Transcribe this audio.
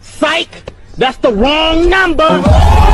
Psych! That's the wrong number!